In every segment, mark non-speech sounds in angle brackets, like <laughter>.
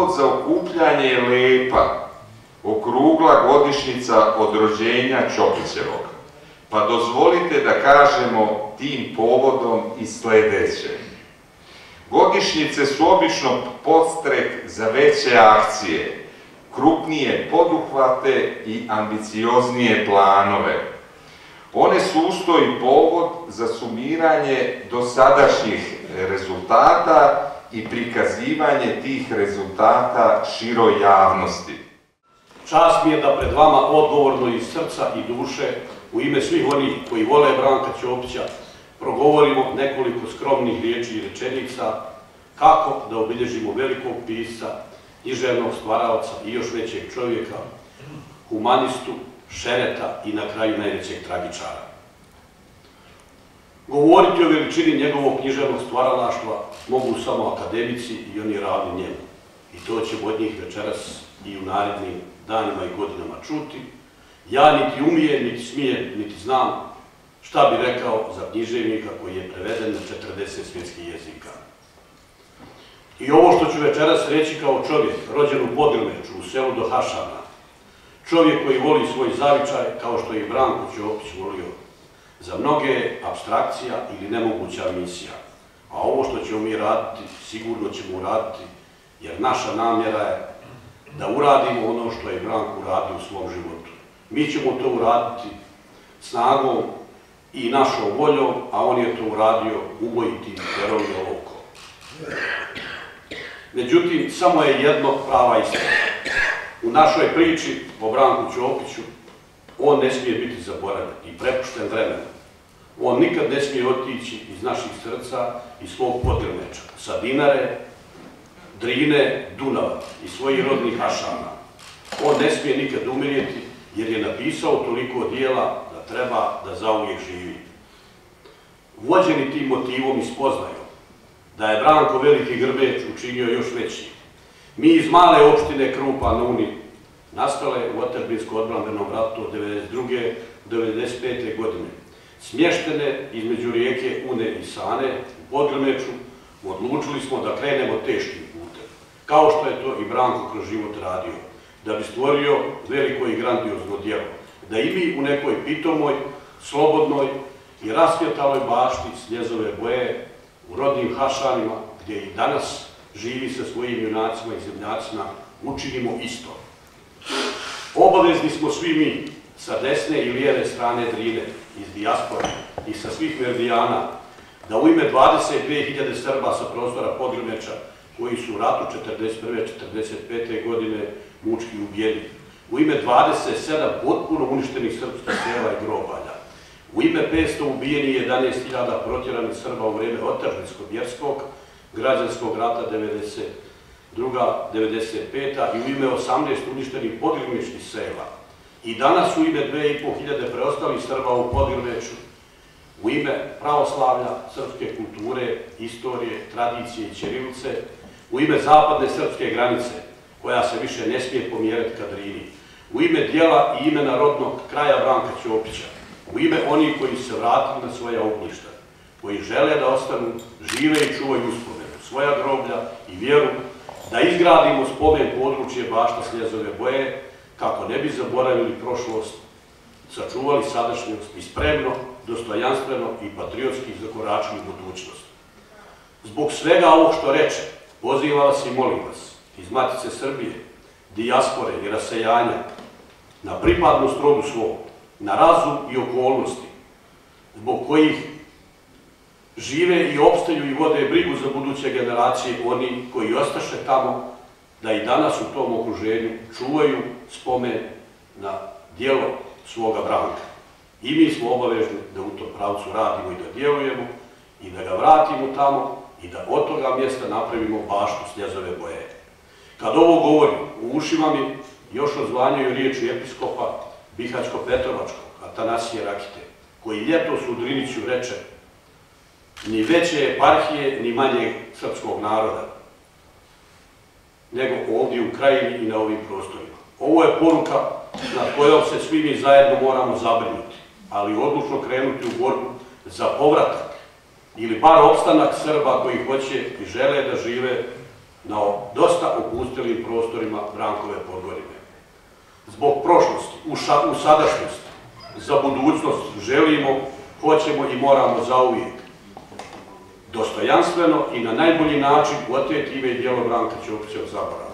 Povod za okupljanje je lepa, okrugla godišnjica od rođenja Ćopićevog. Pa dozvolite da kažemo tim povodom i sledeće. Godišnjice su obično podstrek za veće akcije, krupnije poduhvate i ambicioznije planove. One su usto povod za sumiranje dosadašnjih rezultata i prikazivanje tih rezultata široj javnosti. Čast mi je da pred vama odgovorno iz srca i duše, u ime svih onih koji vole Branka Ćopića, progovorimo nekoliko skromnih riječi i rečenica kako da obilježimo velikog pisa, književnog stvaralca i još većeg čovjeka, humanistu, šereta i na kraju najvećeg tragičara. Govoriti o veličini njegovog književnog stvaralaštva mogu samo akademici i oni radi njemu. I to ćemo od njih večeras i u narednim danima i godinama čuti. Ja niti umijem, niti smijem, niti znam šta bi rekao za književnika koji je preveden na 40 svjetskih jezika. I ovo što ću večeras reći kao čovjek, rođen u Podilmeču, u selu do Hašana, čovjek koji voli svoj zavičaj, kao što je i Branko Ćopić volio, za mnoge abstrakcija ili nemoguća misija. A ovo što ćemo mi raditi, sigurno ćemo uraditi, jer naša namjera je da uradimo ono što je Branko uradio u svom životu. Mi ćemo to uraditi snagom i našom voljom, a on je to uradio ubojitim terom i olovkom. Međutim, samo je jedno prava istina. U našoj priči o Branku Ćopiću on ne smije biti zaboravljen i prepušten vremenom. On nikad ne smije otići iz naših srca i svog potremeča, sa Dinare, Drine, Dunava i svojih rodnih Hašana. On ne smije nikad umirjeti jer je napisao toliko dijela da treba da zauvijek živi. Vođeni tim motivom i da je Branko Veliki Grbeč učinio još veći. Mi iz male opštine Krupa na Uni nastale u Oterbinsko-odbranbenom ratu od 1992. do 1995. godine, smještene između rijeke Une i Sane u Podgrmeču, odlučili smo da krenemo teškim putem, kao što je to i Branko kroz život radio, da bi stvorio veliko i grandiozno djelo, da i mi u nekoj pitomoj, slobodnoj i rasvjetaloj bašti sljezove boje u rodnim Hašanima, gdje i danas živi sa svojim junacima i zemljacima, učinimo isto. Obavezni smo svi mi sa desne i lijeve strane Drine, iz dijaspora i sa svih meridijana, da u ime 22.000 Srba sa prostora Podgrmeča, koji su u ratu 41. 45. godine mučki ubijeni, u ime 27 potpuno uništenih srpskih sela i grobalja, u ime 500 ubijeni 11.000 protjeranih Srba u vreme Otažinskog-Vjerskog, građanskog rata 92. 95. i u ime 18 uništenih podgrmečkih sela. I danas u ime 2500 preostalih Srba u Podgrmeču, u ime pravoslavlja, srpske kulture, istorije, tradicije i ćirilice, u ime zapadne srpske granice, koja se više ne smije pomjerati ka Drini, u ime dijela i imena rodnog kraja Branka Ćopića, u ime onih koji se vratili na svoja ognjišta, koji žele da ostanu žive i čuvaju uspomenu, svoja groblja i vjeru, da izgradimo spomen područje bašta Sljezove boje, kako ne bi zaboravili prošlost, sačuvali sadašnjost i spremno, dostojanstveno i patriotski zakoračili budućnost. Zbog svega ovog što reče, pozivam vas i molim vas, iz Matice Srbije, dijaspore i rasejanja, na pripadnost rodu svom, na razum i okolnosti, zbog kojih žive i opstaju i vode brigu za buduće generacije oni koji ostaše tamo, da i danas u tom okruženju čuvaju spomen na dijelo svoga branka. I mi smo obavežni da u tom pravcu radimo i da djelujemo i da ga vratimo tamo i da od toga mjesta napravimo baštu sljezove boje. Kad ovo govorim, u ušima mi još odzvanjaju riječi episkopa Bihaćko-Petrovačkog, Atanasije Rakite, koji ljetos u Driniću reče ni veće eparhije, ni manje srpskog naroda, nego ovdje u krajini i na ovim prostorima. Ovo je poruka na kojom se svi mi zajedno moramo zabrinuti, ali odlučno krenuti u borbu za povratak ili bar opstanak Srba koji hoće i žele da žive na dosta opustelim prostorima Brankove Podgorine. Zbog prošlosti, u, u sadašnjosti, za budućnost želimo, hoćemo i moramo zauvijek dostojanstveno i na najbolji način oteti ime i dijelo Branka Ćopića od zaborava.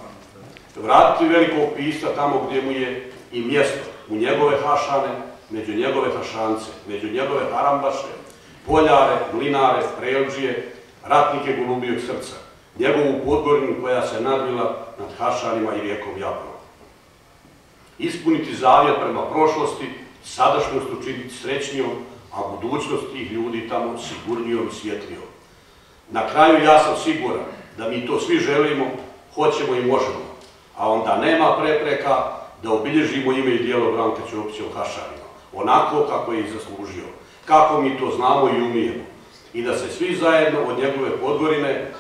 Vratiti velikog pisa tamo gdje mu je i mjesto, u njegove hašane, među njegove hašance, među njegove harambaše, poljare, mlinare, prelđije, ratnike golubijeg srca, njegovu podgorinu koja se nadvila nad hašanima i rijekom Jablom. Ispuniti zavjet prema prošlosti, sadašnjost učiniti srećnijom, a budućnost tih ljudi tamo sigurnijom i svjetlijom. Na kraju ja sam siguran da mi to svi želimo, hoćemo i možemo, a onda nema prepreka da obilježimo ime i dijelo Branka Ćopića u Hašanima, onako kako je i zaslužio, kako mi to znamo i umijemo, i da se svi zajedno od njegove podgorine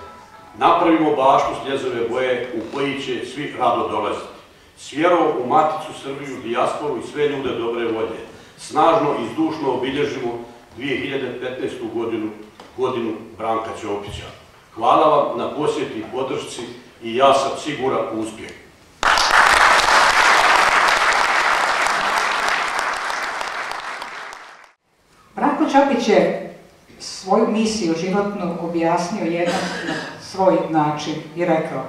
napravimo baštu sljezove boje u koji će svi rado dolaziti. S u Maticu, Srbiju, dijasporu i sve ljude dobre volje, snažno i zdušno obilježimo 2015. godinu godinu Branka Ćopića. Hvala vam na posjeti i podršci i ja sam siguran uspjeh. Branko Ćopić je svoju misiju životnu objasnio jedan na svoj način i rekao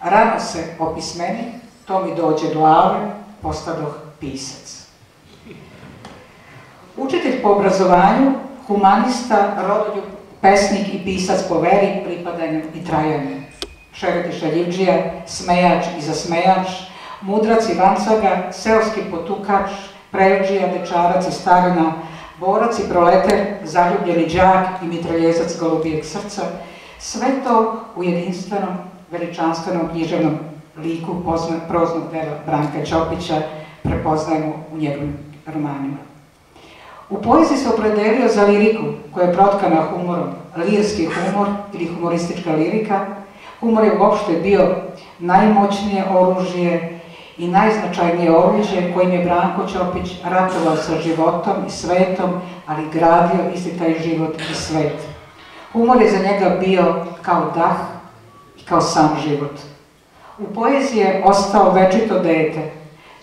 Rano se opismeni, to mi dođe glave, postadoh pisac. Učitelj po obrazovanju, humanista, rodoljub, pesnik i pisac po veri, pripadanju i trajanju. Šeret smejač i zasmejač, mudrac i vancaga, seoski potukač, pređija, dečarac i starina, borac i proleter, zaljubljeni džak i mitraljezac golubijeg srca, sve to u jedinstvenom, veličanstvenom književnom liku proznog dela Branka Ćopića prepoznajemo u njegovim romanima. U poeziji se opredelio za liriku koja je protkana humorom, lirski humor ili humoristička lirika. Humor je uopšte bio najmoćnije oružje i najznačajnije oružje kojim je Branko Ćopić ratovao sa životom i svetom, ali gradio isti taj život i svet. Humor je za njega bio kao dah i kao sam život. U poeziji je ostao večito dete,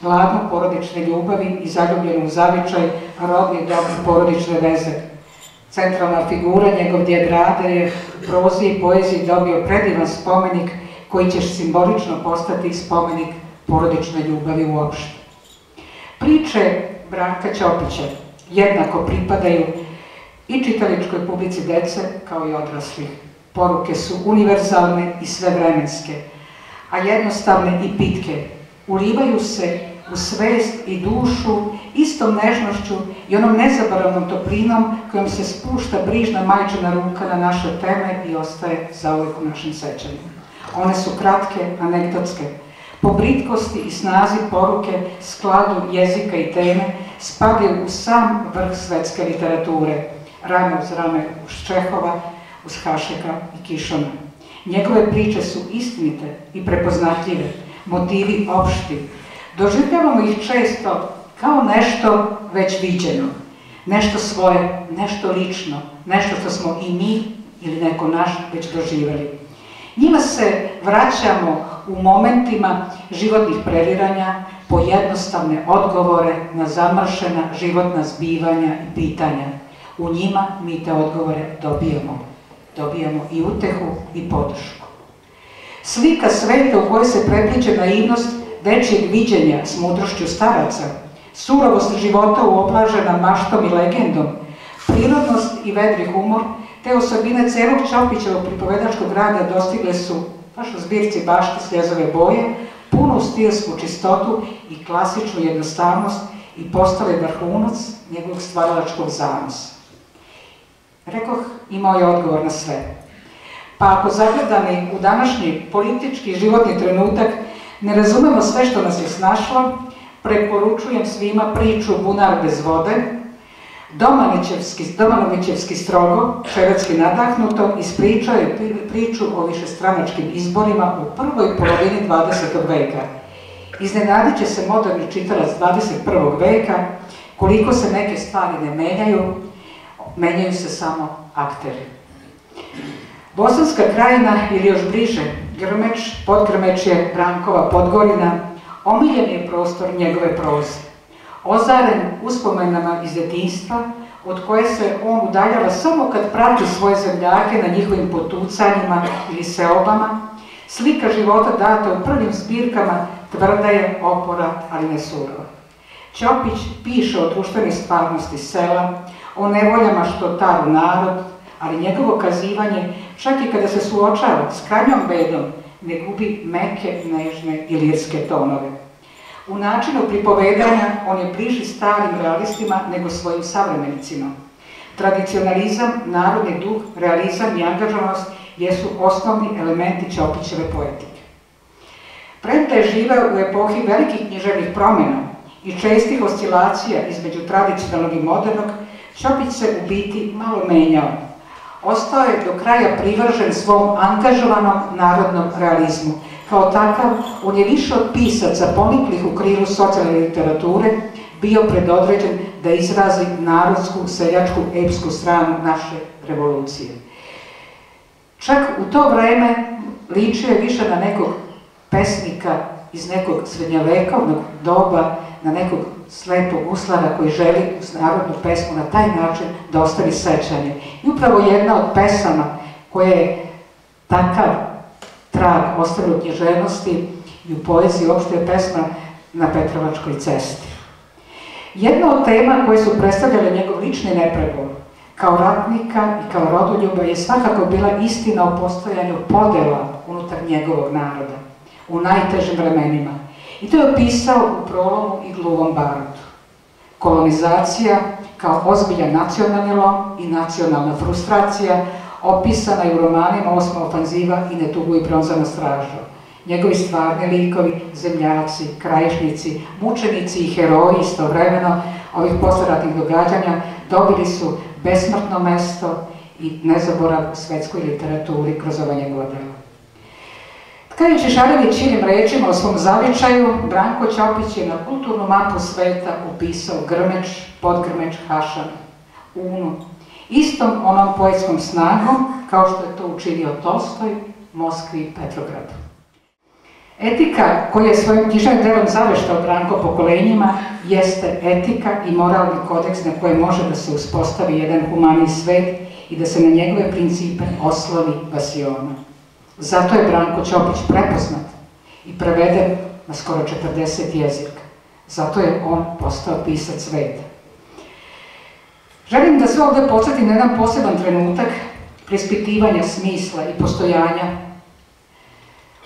gladno porodične ljubavi i zaljubljenu zavičaj, rodni dom porodične veze. Centralna figura, njegov djed Rade je u prozi i poeziji dobio predivan spomenik koji će simbolično postati spomenik porodične ljubavi uopšte. Priče Branka Ćopića jednako pripadaju i čitaličkoj publici dece kao i odraslih. Poruke su univerzalne i svevremenske, a jednostavne i pitke. Ulivaju se u svest i dušu istom nežnošću i onom nezaboravnom toplinom kojom se spušta brižna majčina ruka na naše teme i ostaje zauvijek u našim sećanjima. One su kratke, anegdotske, po britkosti i snazi poruke, skladu jezika i teme, spadaju u sam vrh svetske literature, rame uz rame uz Čehova, uz Hašeka i Kišona. Njegove priče su istinite i prepoznatljive, motivi opšti, Doživljavamo ih često kao nešto već viđeno, nešto svoje, nešto lično, nešto što smo i mi ili neko naš već doživjeli. Njima se vraćamo u momentima životnih previranja po jednostavne odgovore na zamršena životna zbivanja i pitanja. U njima mi te odgovore dobijemo. Dobijemo i utehu i podršku. Slika sveta u kojoj se prepliče naivnost dečijeg viđenja s mudrošću staraca, surovost života uoblažena maštom i legendom, prirodnost i vedri humor, te osobine celog Čopićevog pripovedačkog rada dostigle su, baš u zbirci bašte sljezove boje, punu stilsku čistotu i klasičnu jednostavnost i postale vrhunac njegovog stvaralačkog zanosa. Rekoh, imao je odgovor na sve. Pa ako zagledani u današnji politički životni trenutak ne razumemo sve što nas je snašlo, preporučujem svima priču Bunar bez vode, Domanovićevski strogo, šeretski nadahnuto, ispričao je priču o višestranačkim izborima u prvoj polovini 20. veka. Iznenadit će se moderni čitalac 21. veka koliko se neke stvari ne menjaju, menjaju se samo akteri. Bosanska krajina ili još bliže Grmeć, Podgrmeć je Brankova Podgorina, omiljen je prostor njegove proze. Ozaren uspomenama iz djetinstva, od koje se on udaljava samo kad prati svoje zemljake na njihovim potucanjima ili seobama, slika života data u prvim zbirkama tvrda je opora, ali ne surova. Ćopić piše o društvenoj stvarnosti sela, o nevoljama što taru narod, ali njegovo kazivanje, čak i kada se suočava s krajnjom bedom, ne gubi meke, nežne i lirske tonove. U načinu pripovedanja on je bliži starim realistima nego svojim savremenicima. Tradicionalizam, narodni duh, realizam i angažanost jesu osnovni elementi Ćopićeve poetike. Premda je živeo u epohi velikih književnih promjena i čestih oscilacija između tradicionalnog i modernog, Ćopić se u biti malo menjao. Ostao je do kraja privržen svom angažovanom narodnom realizmu. Kao takav, on je više od pisaca poniklih u krilu socijalne literature bio predodređen da izrazi narodsku, seljačku, epsku stranu naše revolucije. Čak u to vreme ličio je više na nekog pesnika iz nekog srednjovekovnog doba, na nekog slepog uslana koji želi uz narodnu pesmu na taj način da ostavi sećanje. I upravo jedna od pesama koja je takav trag ostavio u književnosti i u poeziji uopšte je pesma na Petrovačkoj cesti. Jedna od tema koje su predstavljale njegov lični nepregovor kao ratnika i kao rodoljuba je svakako bila istina o postojanju podela unutar njegovog naroda u najtežim vremenima. I to je opisao u prolomu i gluvom barutu. Kolonizacija kao ozbiljan nacionalni lom i nacionalna frustracija opisana je u romanima Osma ofanziva i Ne tugu i bronzana straža. Njegovi stvarni likovi, zemljaci, krajišnici, mučenici i heroji istovremeno ovih posleratnih događanja dobili su besmrtno mesto i nezaborav u svetskoj literaturi kroz ova njegova dela. Tkajući šarenim činim rečima o svom zavičaju, Branko Ćopić je na kulturnu mapu sveta upisao Grmeć, Podgrmeć, Hašan, Unu, istom onom poetskom snagom kao što je to učinio Tolstoj, Moskvi i Petrogradu. Etika koju je svojim književnim delom zaveštao Branko pokolenjima jeste etika i moralni kodeks na koje može da se uspostavi jedan humani svet i da se na njegove principe oslovi Vasiona. Zato je Branko Ćopić prepoznat i preveden na skoro 40 jezika. Zato je on postao pisac sveta. Želim da se ovdje podsjetim na jedan poseban trenutak prispitivanja smisla i postojanja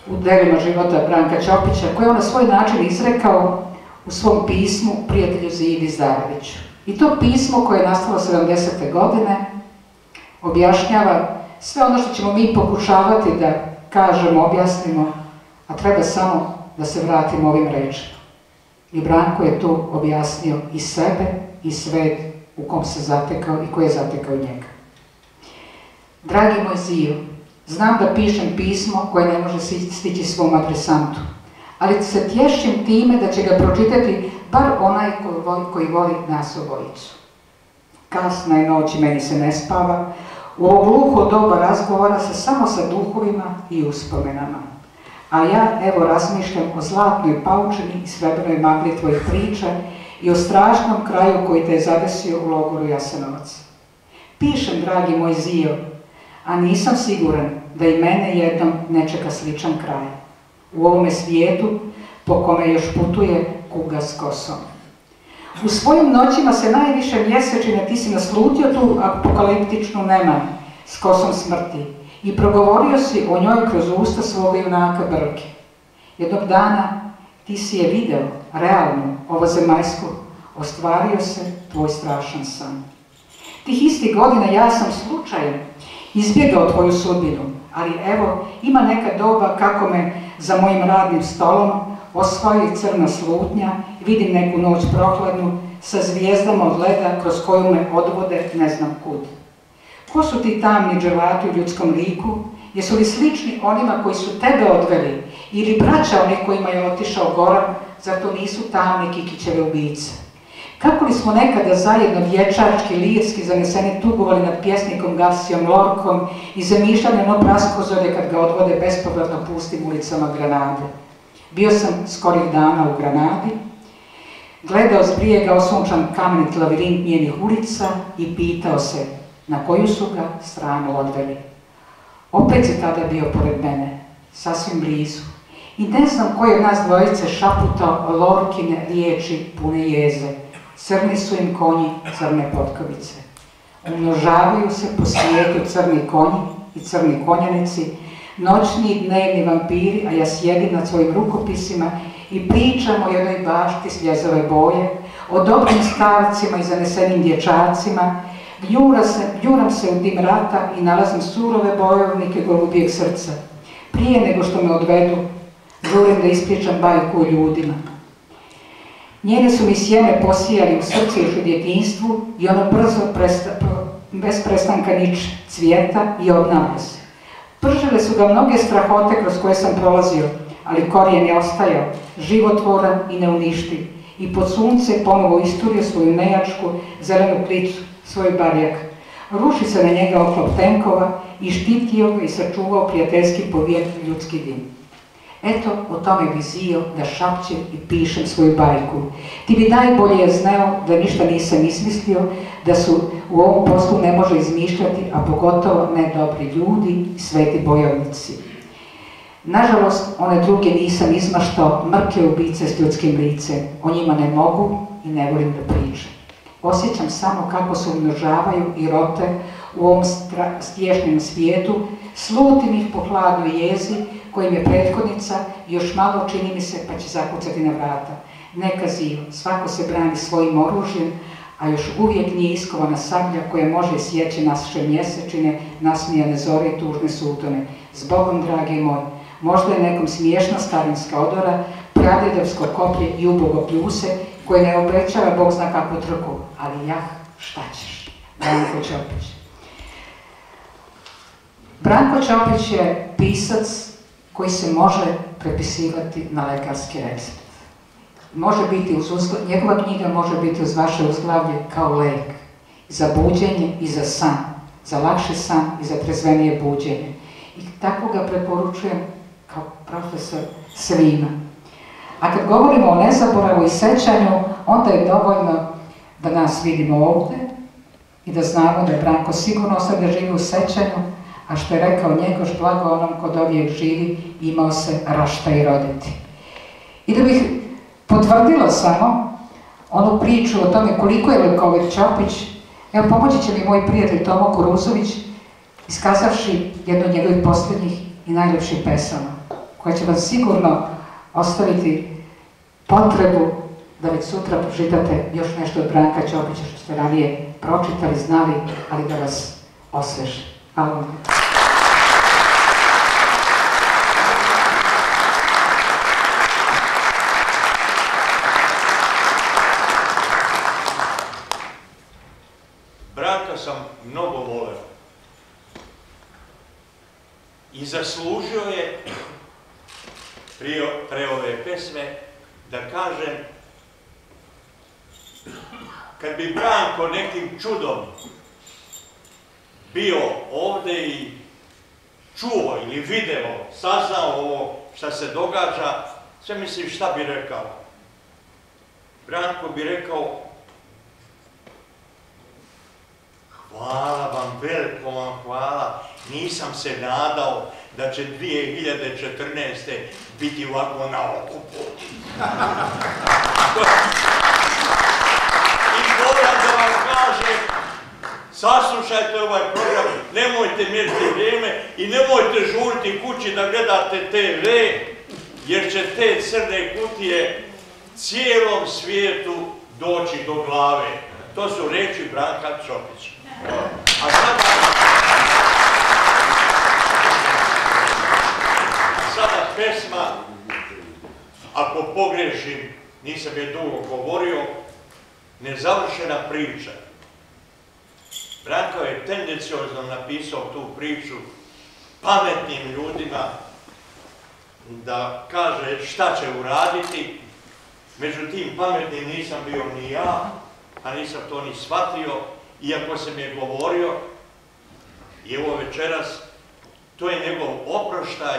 u delima života Branka Ćopića, koje on na svoj način izrekao u svom pismu prijatelju Zivi Zdareviću. I to pismo koje je nastalo 70. godine objašnjava sve ono što ćemo mi pokušavati da kažemo, objasnimo, a treba samo da se vratimo ovim rečima. I Branko je tu objasnio i sebe i svet u kom se zatekao i koji je zatekao njega. Dragi moj Zio, znam da pišem pismo koje ne može stići svom adresantu, ali se tješim time da će ga pročitati bar onaj koji voli, koji voli nas obojicu. Kasna je noć i meni se ne spava, u ovo gluho doba razgovora se samo sa duhovima i uspomenama. A ja evo razmišljam o zlatnoj paučini i srebrnoj magli tvojih priča i o strašnom kraju koji te je zadesio u logoru Jasenovac. Pišem, dragi moj Zio, a nisam siguran da i mene jednom ne čeka sličan kraj. U ovome svijetu po kome još putuje kuga s kosom. U svojim noćima se najviše mjesečine ti si naslutio tu apokaliptičnu nema s kosom smrti i progovorio si o njoj kroz usta svoga junaka Brke. Jednog dana ti si je video, realno, ovo zemaljsko, ostvario se tvoj strašan san. Tih istih godina ja sam slučajem izbjegao tvoju sudbinu, ali evo, ima neka doba kako me za mojim radnim stolom osvoji crna slutnja, vidim neku noć prohladnu, sa zvijezdama od leda kroz koju me odvode ne znam kud. Ko su ti tamni dželati u ljudskom liku? Jesu li slični onima koji su tebe odveli? Ili braća onih kojima je otišao Goran, zato nisu tamni Kikićeve ubice? Kako li smo nekada zajedno vječački, lirski, zaneseni tugovali nad pjesnikom Gasijom Lorkom i zamišljali ono praskozore kad ga odvode bespovratno pustim ulicama Granade. Bio sam skorih dana u Granadi, gledao s brijega osunčan kamenit lavirint njenih ulica i pitao se na koju su ga stranu odveli. Opet je tada bio pored mene, sasvim blizu. I ne znam koji od nas dvojice šaputao Lorkine riječi pune jeze. Crni su im konji, crne potkovice. Umnožavaju se po svijetu crni konji i crni konjanici, noćni i dnevni vampiri, a ja sjedim nad svojim rukopisima i pričam o jednoj bašti sljezove boje, o dobrim stavcima i zanesenim dječacima, Vjura se, u dim rata i nalazim surove bojovnike golubijeg srca. Prije nego što me odvedu, žurim da ispričam bajku o ljudima. Njene su mi sjene posijali u srcu još u djetinstvu i ono brzo, bez prestanka nič cvijeta i obnavlja se. Pržile su ga mnoge strahote kroz koje sam prolazio, ali korijen je ostajao, životvoran i neuništiv. I pod sunce ponovo isturio svoju nejačku zelenu klicu, svoj barjak. Ruši se na njega oklop tenkova i štitio ga i sačuvao prijateljski povijet ljudski dim. Eto, o tome bi zio da šapćem i pišem svoju bajku. Ti bi najbolje znao da ništa nisam izmislio, da su u ovom poslu ne može izmišljati, a pogotovo ne dobri ljudi i sveti bojovnici. Nažalost, one druge nisam izmaštao mrke ubice s ljudskim licem. O njima ne mogu i ne volim da pričam. Osjećam samo kako se umnožavaju i rote u ovom stješnjem svijetu, slutim ih po hladnoj jezi kojim je prethodnica još malo čini mi se pa će zakucati na vrata. Neka ziva, svako se brani svojim oružjem, a još uvijek nije iskovana sablja koja može sjeći naše mjesečine, nasmijane zore i tužne sutone. Zbogom, dragi moj, možda je nekom smiješna starinska odora, pradedevsko koplje i ubogo pljuse, koje ne obećava Bog zna kakvu trku, ali ja, šta ćeš? Branko. Branko Čopić je pisac koji se može prepisivati na lekarski recept. Može biti uz njegova knjiga može biti uz vaše uzglavlje kao lek. Za buđenje i za san. Za lakši san i za trezvenije buđenje. I tako ga preporučujem kao profesor svima. A kad govorimo o nezaboravu i sećanju, onda je dovoljno da nas vidimo ovdje i da znamo da je Branko sigurno da živi u sećanju, a što je rekao Njegoš blago onom kod ovijek živi, imao se rašta i roditi. I da bih potvrdila samo onu priču o tome koliko je Lekovit Čopić, evo pomoći će mi moj prijatelj Tomo Kuruzović, iskazavši jednu od njegovih posljednjih i najljepših pesama, koja će vas sigurno ostaviti potrebu da već sutra pročitate još nešto od Branka Ćopića što ste ranije pročitali, znali, ali da vas osveži. Hvala vam. Branka sam mnogo voleo i zaslužio je pre ove pesme da kažem kad bi Branko nekim čudom bio ovdje i čuo ili video, saznao ovo šta se događa, sve mislim šta bi rekao. Branko bi rekao Hvala vam, veliko vam hvala. Nisam se nadao da će 2014. biti ovako na okupu. <laughs> I moram da vam kažem, saslušajte ovaj program, nemojte mjeriti vrijeme i nemojte žuriti kući da gledate TV, jer će te crne kutije cijelom svijetu doći do glave. To su reči Branka Čopića. A sada, sada pesma, ako pogrešim, nisam je dugo govorio, nezavršena priča. Branko je tendenciozno napisao tu priču pametnim ljudima da kaže šta će uraditi. Među tim pametnim nisam bio ni ja, a nisam to ni shvatio, iako sam je govorio. I evo večeras, to je njegov oproštaj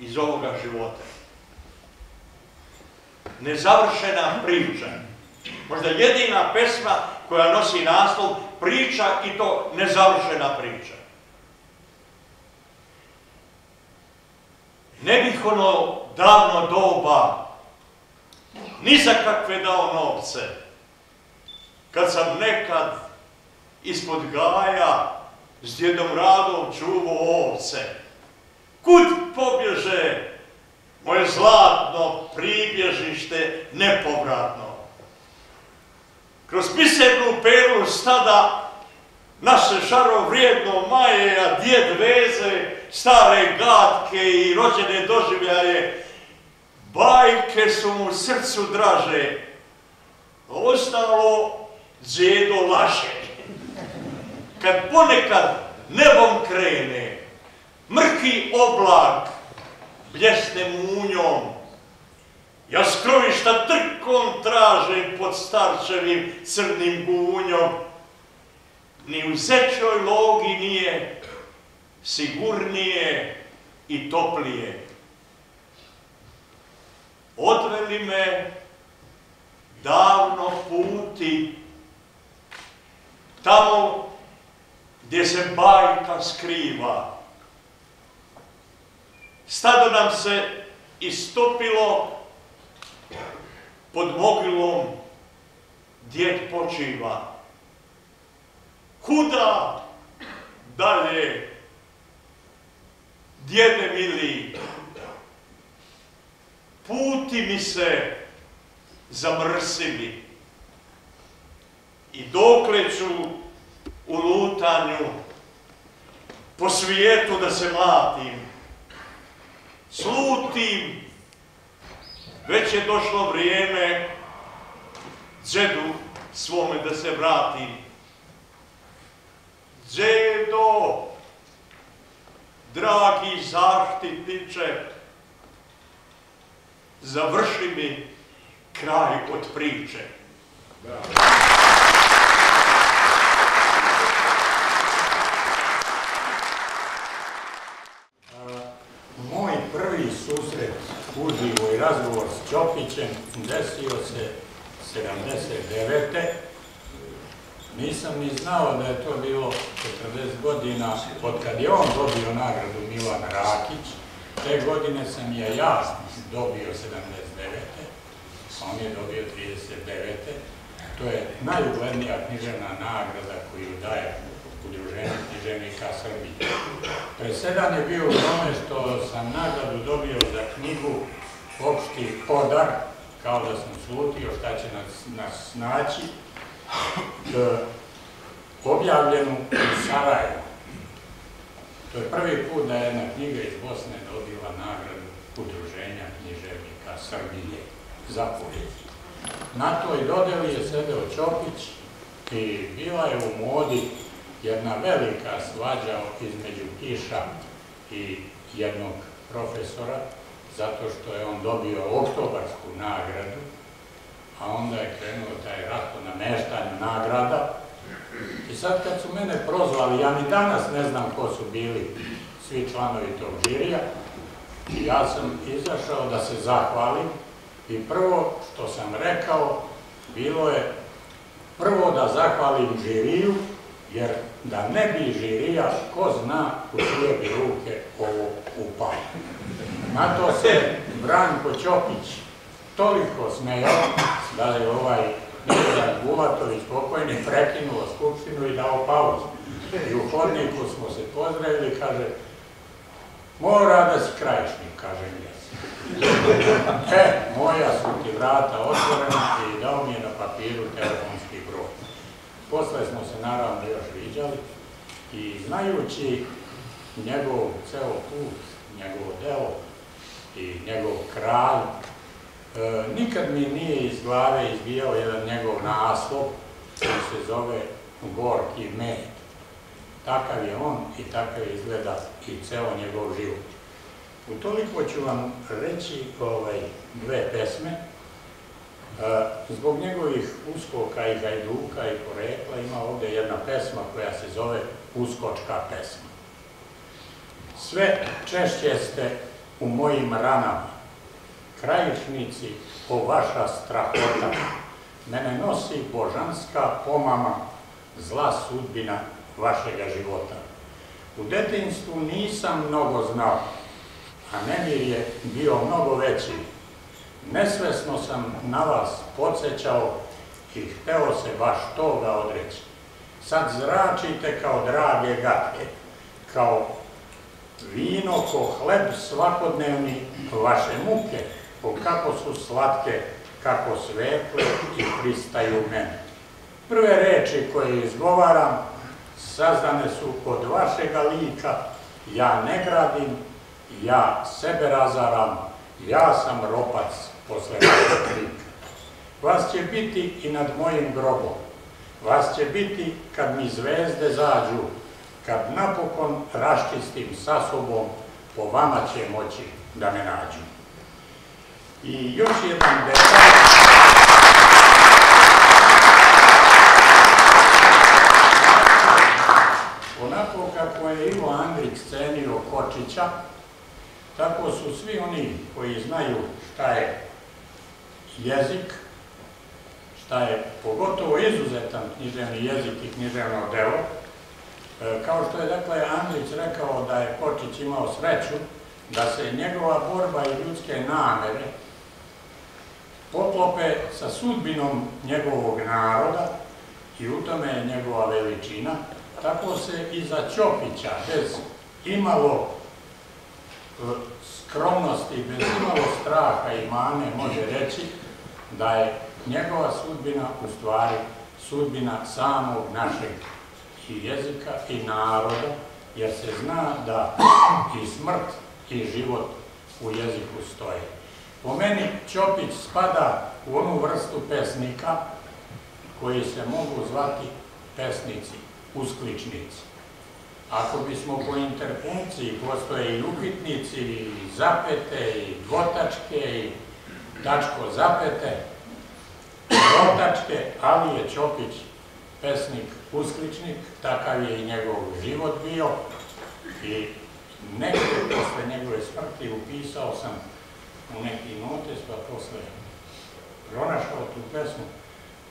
iz ovoga života. Nezavršena priča. Možda jedina pesma koja nosi naslov priča i to nezavršena priča. Ne bih ono davno doba ni za kakve dao novce. Kad sam nekad ispod gaja s djedom Radom čuvao ovce. Kud pobježe moje zlatno pribježište nepovratno? Kroz pisernu peru stada naše šaro vrijedno maje, a djed veze, stare gatke i rođene doživljaje, bajke su mu srcu draže, ostalo djedo laže. Kad ponekad nebom krene, mrki oblak, bljesne munjom, skrovišta trkom tražem pod starčevim crnim gunjom, ni u zečoj logi nije sigurnije i toplije. Odveli me davno puti, tamo gdje se bajka skriva. Stado nam se istopilo pod mogilom djed počiva. Kuda dalje, djede mili, puti mi se zamrsili i dokle ću u lutanju po svijetu da se mlatim, slutim, već je došlo vrijeme džedu svome da se vratim. Džedo, dragi zaštitniče, završi mi kraj od priče. Moj prvi susret uživo i razgovor s Ćopićem desio se 79. Nisam ni znao da je to bilo 40 godina od kad je on dobio nagradu Milan Rakić. Te godine sam je ja dobio 79. a on je dobio 39. To je najuglednija književna nagrada koju daje Udruženje književnika Srbije. Presedan je bio u tome što sam nagradu dobio za knjigu Opšti podar, kao da sam slutio šta će nas, nas e, objavljenu u Sarajevu. To je prvi put da je jedna knjiga iz Bosne dobila nagradu Udruženja književnika Srbije za poeziju. Na toj dodeli je sedeo Ćopić i bila je u modi jedna velika svađa između Kiša i jednog profesora, zato što je on dobio oktobarsku nagradu, a onda je krenuo taj rat o nameštanju nagrada. I sad kad su mene prozvali, ja ni danas ne znam ko su bili svi članovi tog žirija, ja sam izašao da se zahvalim i prvo što sam rekao bilo je prvo da zahvalim žiriju, jer da ne bi žirija, ko zna u čije ruke ovo upao. Na to se Branko Ćopić toliko smejao da je ovaj Nikola Bulatović pokojni prekinuo skupštinu i dao pauzu. I u hodniku smo se pozdravili, kaže, mora da si krajišnik, kaže. E, moja su ti vrata otvorena i dao mi je na papiru telefonski broj. Posle smo se naravno još viđali i znajući njegov ceo put, njegov delo i njegov kralj, E, nikad mi nije iz glave izbijao jedan njegov naslov koji se zove Gorki med. Takav je on i takav izgleda i ceo njegov život. Utoliko ću vam reći ovaj, dve pesme. E, zbog njegovih uskoka i gajduka i porekla ima ovdje jedna pesma koja se zove Uskočka pesma. Sve češće ste u mojim ranama, krajišnici, o vaša strahota. Mene nosi božanska pomama, zla sudbina vašega života. U detinstvu nisam mnogo znao, a nemir je bio mnogo veći. Nesvesno sam na vas podsjećao i hteo se baš toga odreći. Sad zračite kao drage gatke, kao vino ko hleb svakodnevni vaše muke, o kako su slatke, kako svetle i pristaju mene. Prve reči koje izgovaram sazdane su od vašega lika, ja ne gradim, ja sebe razaram, ja sam ropac posle. Vas će biti i nad mojim grobom, vas će biti kad mi zvezde zađu, kad napokon raščistim sa sobom, po vama će moći da me nađu. I još jedan detalj. Onako kako je Ivo Andrić cenio Kočića, tako su svi oni koji znaju šta je jezik, šta je pogotovo izuzetan književni jezik i književno delo, E, Kao što je dakle Andrić rekao da je Kočić imao sreću da se njegova borba i ljudske namere poklope sa sudbinom njegovog naroda i u tome je njegova veličina, tako se i za Ćopića bez imalo e, skromnosti, bez imalo straha i mane može reći da je njegova sudbina u stvari sudbina samog našeg i jezika i naroda, jer se zna da i smrt i život u jeziku stoje. Po meni Ćopić spada u onu vrstu pesnika koji se mogu zvati pesnici, uskličnici. Ako bismo po interpunkciji, postoje i upitnici, i zapete, i dvotačke, i tačko zapete, dvotačke, ali je Ćopić pesnik, uskličnik, takav je i njegov život bio i nekde posle njegove smrti upisao sam u neki notes, pa posle pronašao tu pesmu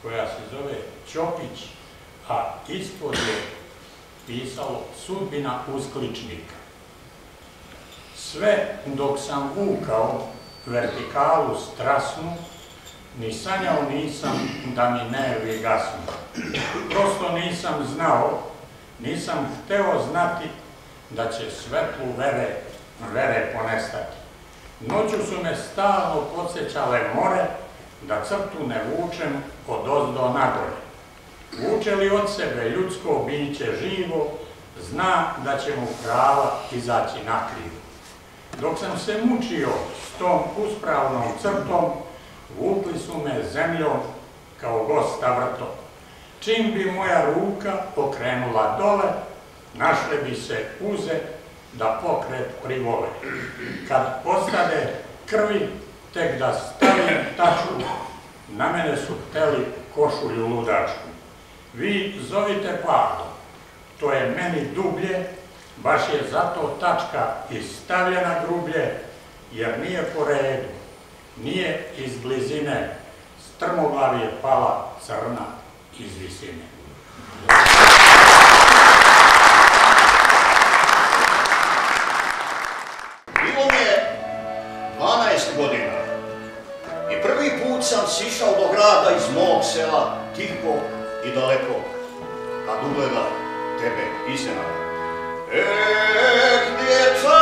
koja se zove Ćopić, a ispod je pisalo sudbina uskličnika. Sve dok sam vukao vertikalu strasnu, ni sanjao nisam da mi nervi gasnu. Prosto nisam znao, nisam hteo znati da će svetlu vere, vere ponestati. Noću su me stalno podsjećale more, da crtu ne vučem od ozdo nagore. Vuče li od sebe ljudsko biće živo, zna da će mu krava izaći na krivo. Dok sam se mučio s tom uspravnom crtom, vukli su me zemljom kao gosta vrtom. Čim bi moja ruka pokrenula dole, našle bi se uze da pokret privole. Kad postade krvi, tek da stavim tačku, na mene su hteli košulju ludačku. Vi zovite pladom, to je meni dublje, baš je zato tačka stavljena grublje, jer nije po redu, nije iz blizine, strmoglav je pala crna iz visine. Bilo mi je 12 godina i prvi put sam sišao do grada iz mog sela, tiho i daleko, kad ugleda tebe iznenada. Ec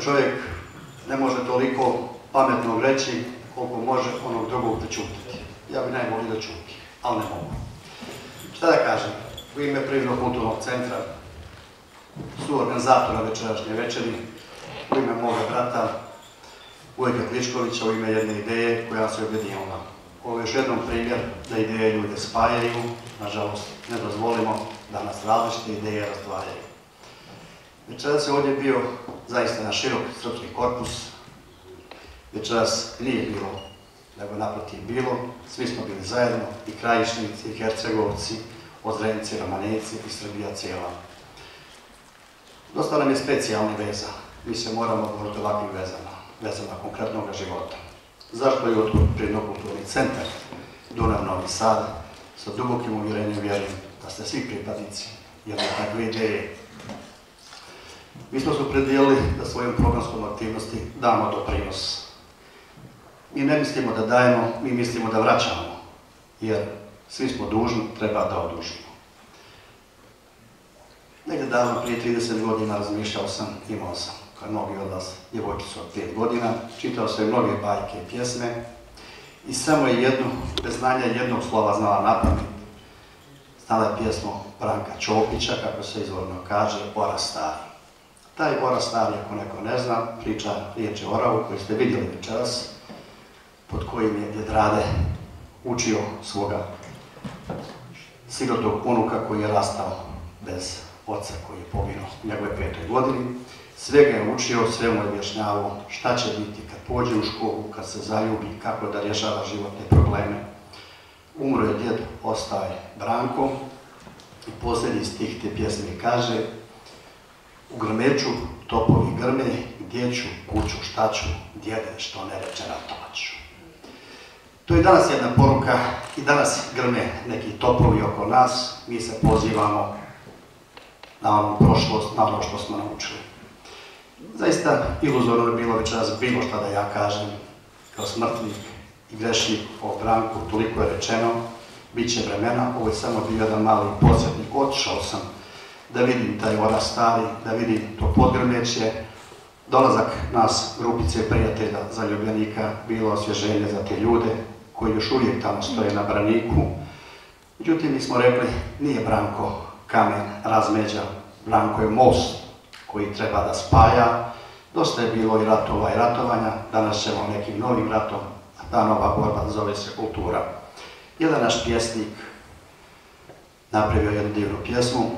čovjek ne može toliko pametnog reći koliko može onog drugog prečutiti. Ja bi najbolje da čuti, ali ne mogu. Šta da kažem? U ime Prirodnog kulturnog centra, su organizatora večerašnje večeri, u ime moga brata Vojka Kličkovića, u ime jedne ideje koja se objedinila. Ovo je još jednom primjer da ideje ljude spajaju, nažalost ne dozvolimo da nas različite ideje razdvajaju. Večeras je ovdje bio zaista na širok srpski korpus. Večeras nije bilo, nego naprotiv bilo. Svi smo bili zajedno, i krajišnici, i hercegovci, ozrenci, romanejci i Srbija cijela. Dosta nam je specijalni veza. Mi se moramo govoriti ovakvim vezama, vezama konkretnog života. Zašto je otkut Prirodno-kulturni centar Dunav Novi Sad sa dubokim uvjerenjem vjerujem da ste svi pripadnici jedne takve ideje mi smo se opredijelili da svojom programskom aktivnosti damo doprinos. Mi ne mislimo da dajemo, mi mislimo da vraćamo, jer svi smo dužni, treba da odužimo. Negdje davno, prije 30 godina, razmišljao sam, imao sam, kao mnogi od vas, djevojčicu od 5 godina, čitao sam mnoge bajke i pjesme i samo je jednu, bez znanja jednog slova znala na pamet. Znala je pjesmu Branka Čopića, kako se izvorno kaže, Ora stari. Taj Ora stari, ako neko ne zna, priča riječ je Oravu koju ste vidjeli večeras, pod kojim je djed Rade učio svoga sirotog unuka koji je rastao bez oca koji je poginuo u njegove petoj godini. Sve ga je učio, sve mu je objašnjavao šta će biti kad pođe u školu, kad se zaljubi, kako da rješava životne probleme. Umro je djed, ostao je Branko i posljednji stih te pjesme kaže u grmeću topovi grme, gdje ću, kuću, šta ću, djede, što ne reče ratovaću. To je danas jedna poruka i danas grme neki topovi oko nas, mi se pozivamo na onu prošlost, na ono što smo naučili. Zaista iluzorno je bilo večeras bilo šta da ja kažem kao smrtnik i grešnik o Branku, toliko je rečeno, bit će vremena, ovo je samo bio jedan mali podsjetnik, otišao sam da vidim taj voda stari, da vidim to podgrmeće, dolazak nas, grupice prijatelja zaljubljenika, bilo osvježenje za te ljude koji još uvijek tamo stoje na braniku. Međutim, mi smo rekli, nije Branko kamen razmeđa, Branko je most koji treba da spaja. Dosta je bilo i ratova i ratovanja, danas ćemo nekim novim ratom, a ta nova borba zove se kultura. Jedan naš pjesnik napravio jednu divnu pjesmu,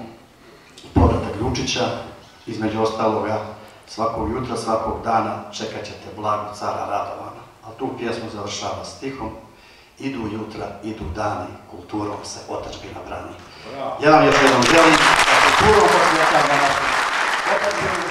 Povratak Ljučića, između ostaloga svakog jutra, svakog dana čekat ćete blago cara Radovana. A tu pjesmu završava stihom Idu jutra, idu dani, kulturom se otadžbina brani. Ja vam još jednom želim da kulturom našu vam.